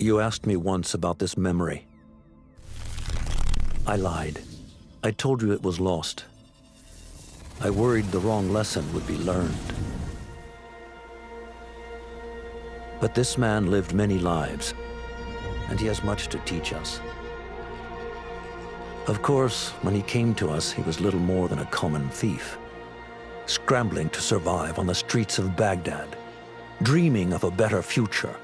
You asked me once about this memory. I lied. I told you it was lost. I worried the wrong lesson would be learned. But this man lived many lives, and he has much to teach us. Of course, when he came to us, he was little more than a common thief, scrambling to survive on the streets of Baghdad, dreaming of a better future.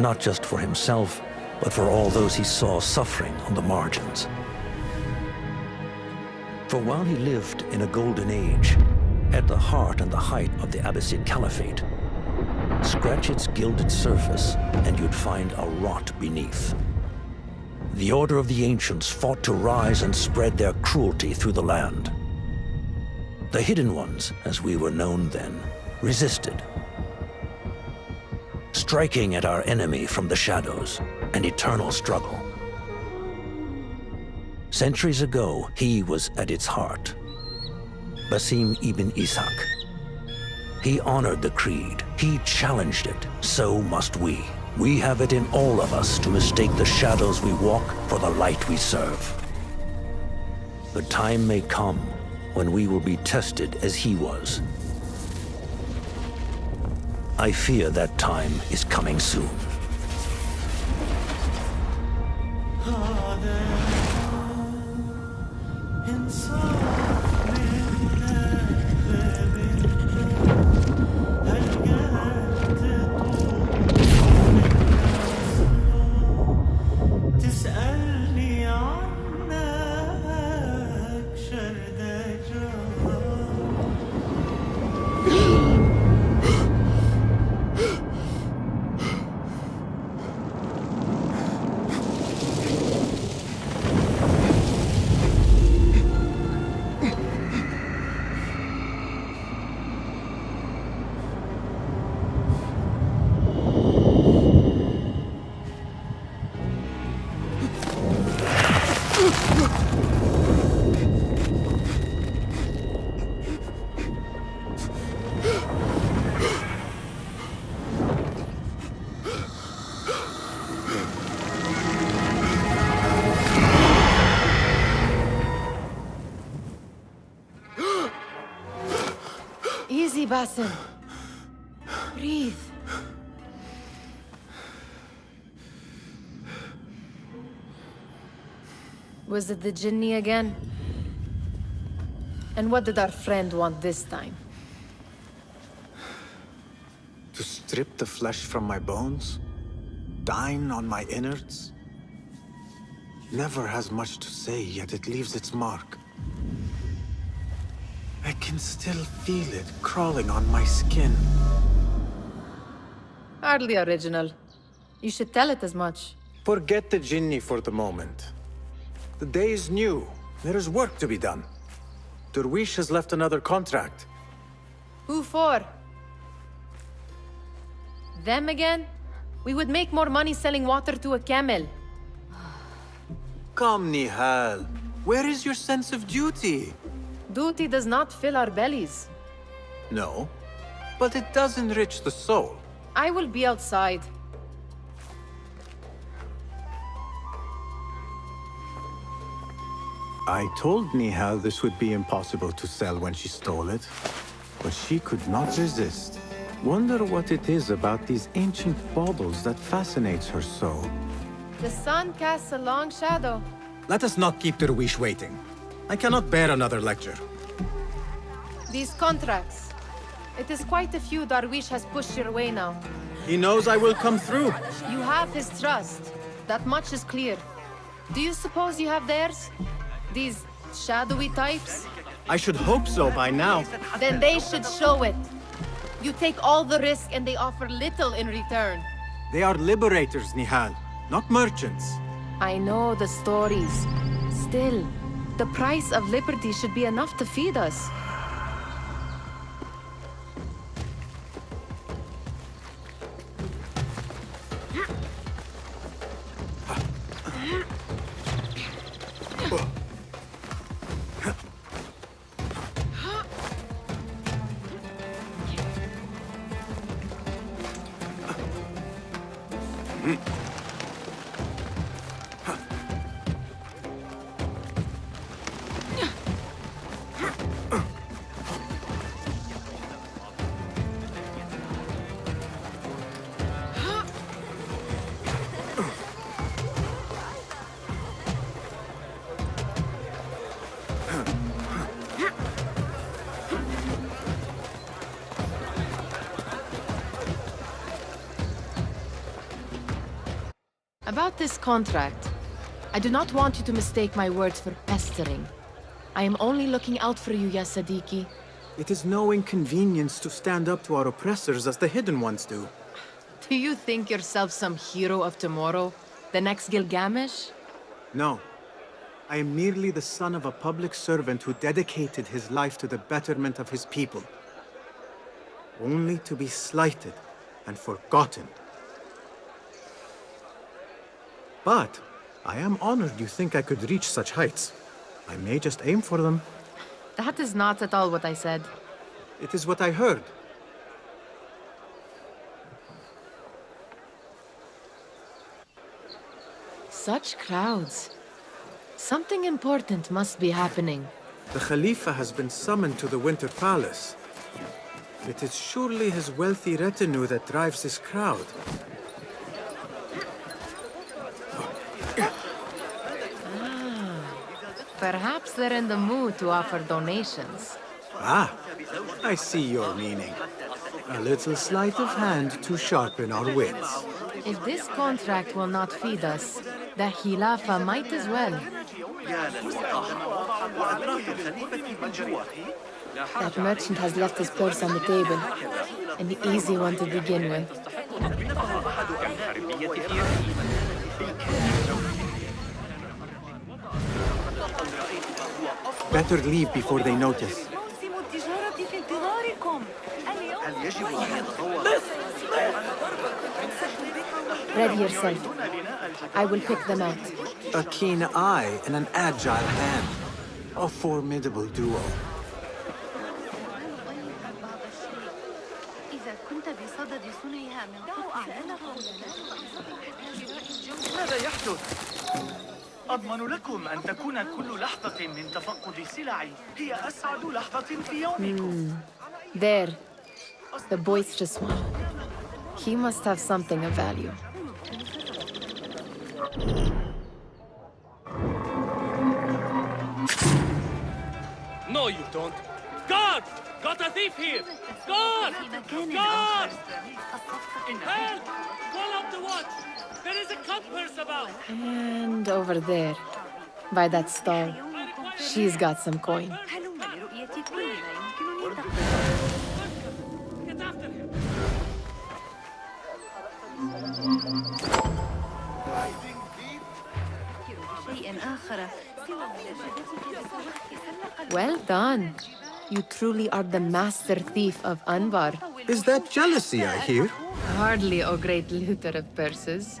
Not just for himself, but for all those he saw suffering on the margins. For while he lived in a golden age, at the heart and the height of the Abbasid Caliphate, Scratch its gilded surface, and you'd find a rot beneath. The Order of the Ancients fought to rise and spread their cruelty through the land. The Hidden Ones, as we were known then, resisted. Striking at our enemy from the shadows, an eternal struggle. Centuries ago, he was at its heart. Basim ibn Ishaq, he honored the creed. He challenged it. So must we. We have it in all of us to mistake the shadows we walk for the light we serve. The time may come when we will be tested as he was. I fear that time is coming soon. Basim. Breathe. Was it the Jinni again? And what did our friend want this time? To strip the flesh from my bones? Dine on my innards? Never has much to say, yet it leaves its mark. I can still feel it crawling on my skin. Hardly original. You should tell it as much. Forget the Jinni for the moment. The day is new. There is work to be done. Dervis has left another contract. Who for? Them again? We would make more money selling water to a camel. Come, Nehal. Where is your sense of duty? Duty does not fill our bellies. No, but it does enrich the soul. I will be outside. I told Nehal this would be impossible to sell when she stole it, but she could not resist. Wonder what it is about these ancient baubles that fascinates her so. The sun casts a long shadow. Let us not keep Dervis waiting. I cannot bear another lecture. These contracts. It is quite a few Dervis has pushed your way now. He knows I will come through. You have his trust. That much is clear. Do you suppose you have theirs? These shadowy types? I should hope so by now. Then they should show it. You take all the risk and they offer little in return. They are liberators, Nehal, not merchants. I know the stories. Still, the price of liberty should be enough to feed us. This contract, I do not want you to mistake my words for pestering. I am only looking out for you, Ya Sadiki. It is no inconvenience to stand up to our oppressors as the Hidden Ones do. Do you think yourself some hero of tomorrow? The next Gilgamesh? No. I am merely the son of a public servant who dedicated his life to the betterment of his people. Only to be slighted and forgotten. But I am honored you think I could reach such heights. I may just aim for them. That is not at all what I said. It is what I heard. Such crowds. Something important must be happening. The Khalifa has been summoned to the Winter Palace. It is surely his wealthy retinue that drives this crowd. Perhaps they're in the mood to offer donations. Ah, I see your meaning. A little sleight of hand to sharpen our wits. If this contract will not feed us, the Khalifa might as well. That merchant has left his purse on the table. An easy one to begin with. better leave before they notice. Ready yourself. I will pick them out. A keen eye and an agile hand. A formidable duo. أضمن لكم أن تكون كل لحظة من تفقد سلعي هي أسعد لحظة في يومكم There. The boisterous one. He must have something of value. No, you don't. Guard! Got a thief here! Guard! مكان Guard! آخر Help! Call up the watch! And over there, by that stall, she's got some coin. Well done. You truly are the master thief of Anbar. Is that jealousy I hear? Hardly, O great looter of purses.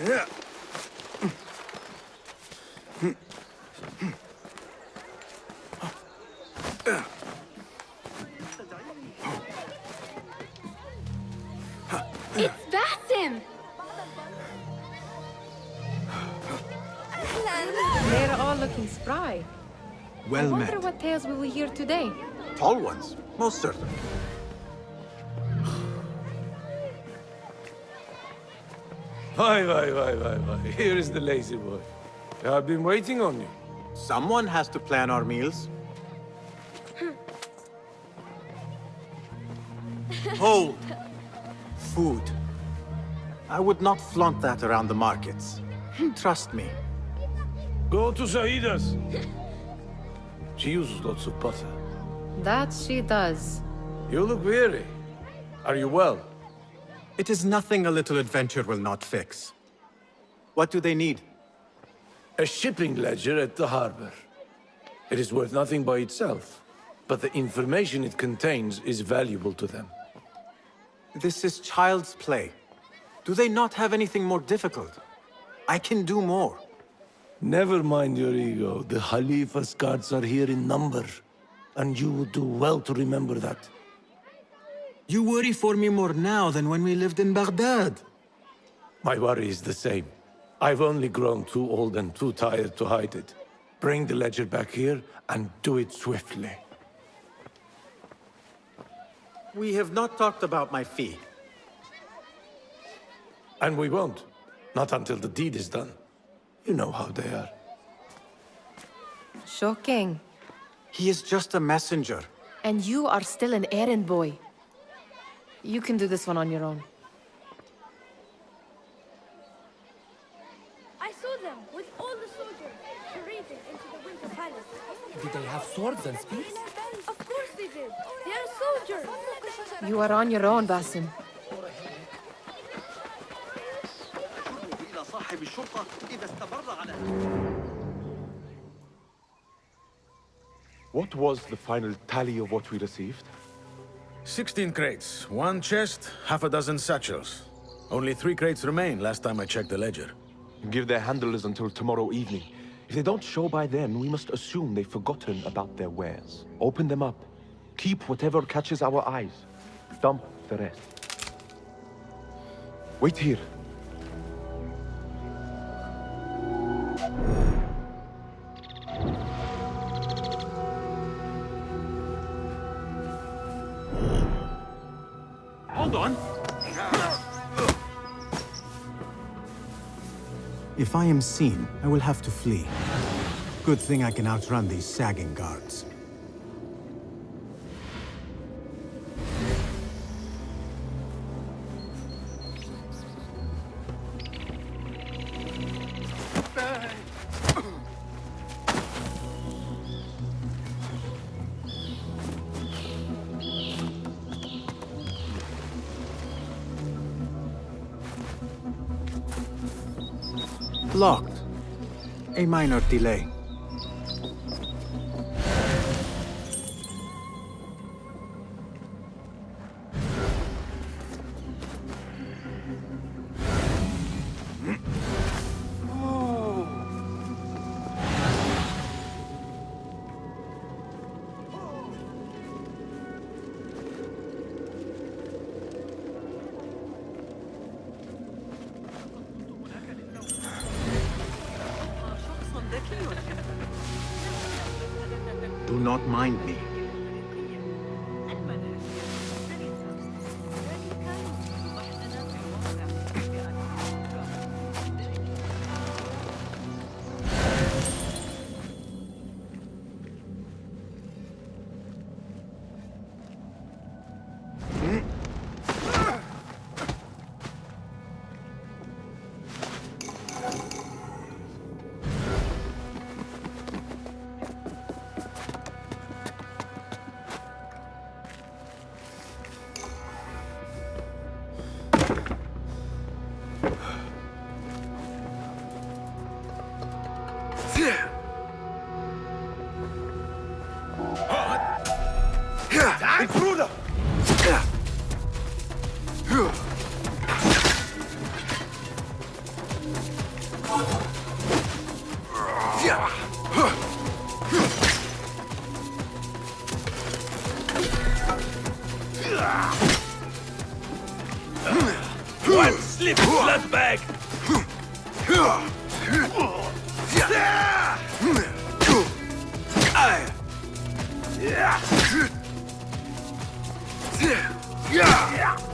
It's Basim! They're all looking spry. I Well wonder met. what tales we will hear today. Tall ones, most certain. Why, why, why, why, why. Here is the lazy boy. I've been waiting on you. Someone has to plan our meals. Hold! Food. I would not flaunt that around the markets. Trust me. Go to Zaida's. She uses lots of butter. That she does. You look weary. Are you well? It is nothing a little adventure will not fix. What do they need? A shipping ledger at the harbor. It is worth nothing by itself, but the information it contains is valuable to them. This is child's play. Do they not have anything more difficult? I can do more. Never mind your ego. The Khalifa's guards are here in number, and you would do well to remember that. You worry for me more now than when we lived in Baghdad. My worry is the same. I've only grown too old and too tired to hide it. Bring the ledger back here, and do it swiftly. We have not talked about my fee. And we won't. Not until the deed is done. You know how they are. Shocking. He is just a messenger. And you are still an errand boy. You can do this one on your own. I saw them with all the soldiers parading into the Winter Palace. Did they have swords and spears? Of course they did. They are soldiers. You are on your own, Basim. إلى صاحب الشرطة إذا استمر على What was the final tally of what we received? 16 crates, one chest, half a dozen satchels. Only three crates remain last time I checked the ledger. Give their handlers until tomorrow evening. If they don't show by then, we must assume they've forgotten about their wares. Open them up. Keep whatever catches our eyes. Dump the rest. Wait here. If I am seen, I will have to flee. Good thing I can outrun these sagging guards. Locked. A minor delay. One slip, slutbag! Yeah!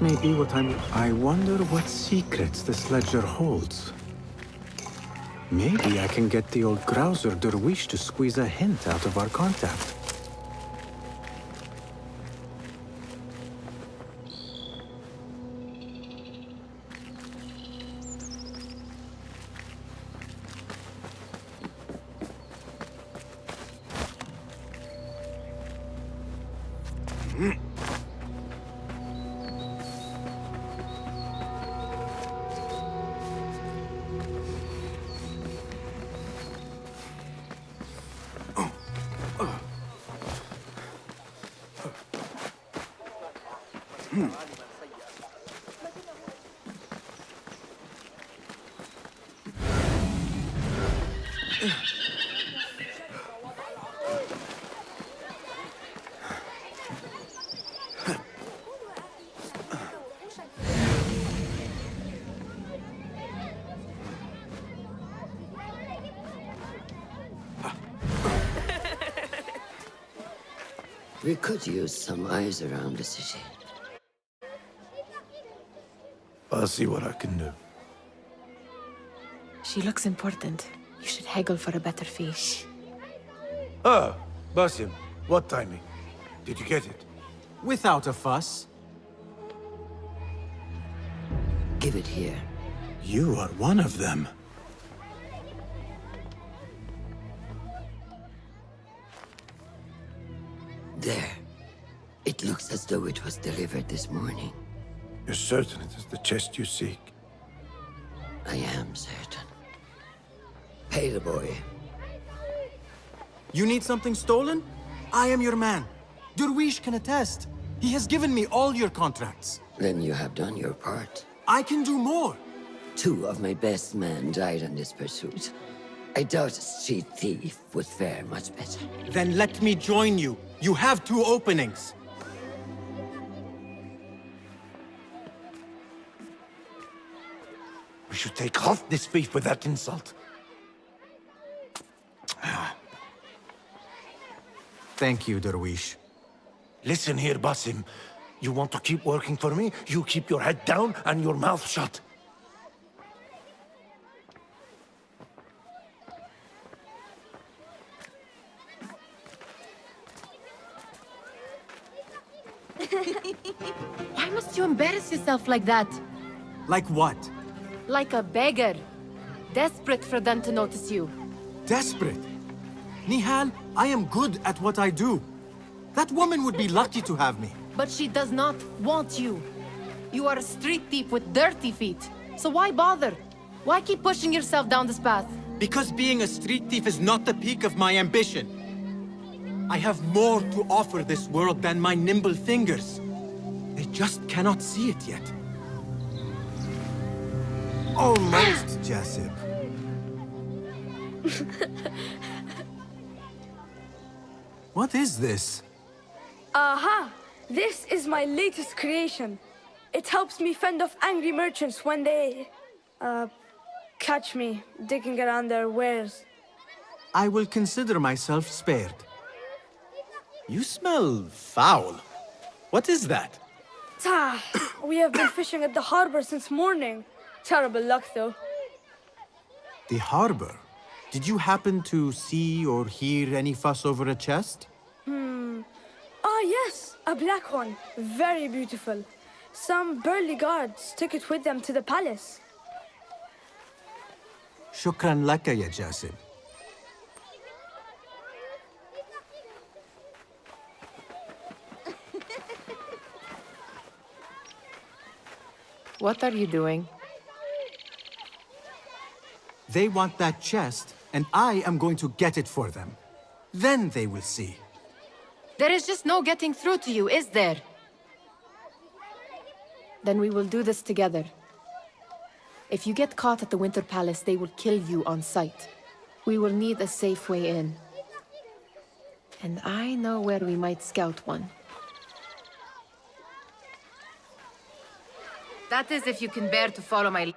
May be what I'm... I wonder what secrets this ledger holds. Maybe I can get the old grouser Dervis to squeeze a hint out of our contact. We could use some eyes around the city. I'll see what I can do. She looks important. You should haggle for a better fee. Ah, Basim, what timing? Did you get it? Without a fuss. Give it here. You are one of them. There. It looks as though it was delivered this morning. You're certain it is the chest you seek? I am certain. Pay the boy. You need something stolen? I am your man. Dervis can attest. He has given me all your contracts. Then you have done your part. I can do more. Two of my best men died in this pursuit. I doubt a street thief would fare much better. Then let me join you. You have two openings. We should take half this beef with that insult. Thank you, Dervis. Listen here, Basim. You want to keep working for me? You keep your head down and your mouth shut. Why must you embarrass yourself like that? Like what? Like a beggar. Desperate for them to notice you. Desperate? Nehal, I am good at what I do. That woman would be lucky to have me. But she does not want you. You are a street thief with dirty feet. So why bother? Why keep pushing yourself down this path? Because being a street thief is not the peak of my ambition. I have more to offer this world than my nimble fingers. They just cannot see it yet. Almost, Jasip. what is this? Aha! This is my latest creation. It helps me fend off angry merchants when they... uh... catch me digging around their wares. I will consider myself spared. You smell foul. What is that? Tah! we have been fishing at the harbor since morning. Terrible luck, though. The harbor? Did you happen to see or hear any fuss over a chest? Hmm. Ah, yes, a black one. Very beautiful. Some burly guards took it with them to the palace. Shukran laka, ya Jasib. What are you doing? They want that chest, and I am going to get it for them. Then they will see. There is just no getting through to you, is there? Then we will do this together. If you get caught at the Winter Palace, they will kill you on sight. We will need a safe way in. And I know where we might scout one. That is if you can bear to follow my...